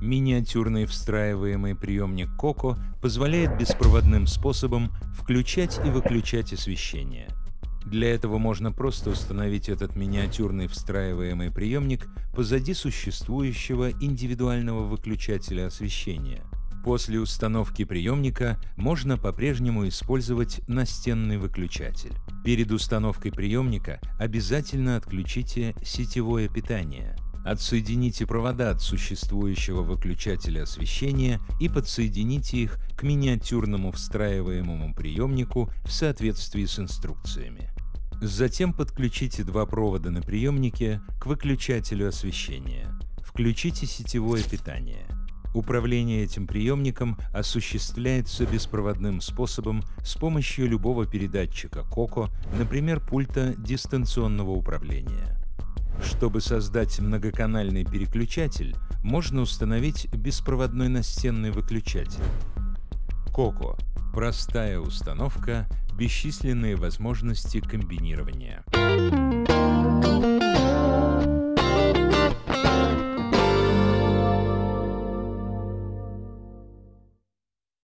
Миниатюрный встраиваемый приемник Coco позволяет беспроводным способом включать и выключать освещение. Для этого можно просто установить этот миниатюрный встраиваемый приемник позади существующего индивидуального выключателя освещения. После установки приемника можно по-прежнему использовать настенный выключатель. Перед установкой приемника обязательно отключите сетевое питание – Отсоедините провода от существующего выключателя освещения и подсоедините их к миниатюрному встраиваемому приемнику в соответствии с инструкциями. Затем подключите два провода на приемнике к выключателю освещения. Включите сетевое питание. Управление этим приемником осуществляется беспроводным способом с помощью любого передатчика COCO, например, пульта дистанционного управления. Чтобы создать многоканальный переключатель, можно установить беспроводной настенный выключатель. Коко – простая установка, бесчисленные возможности комбинирования.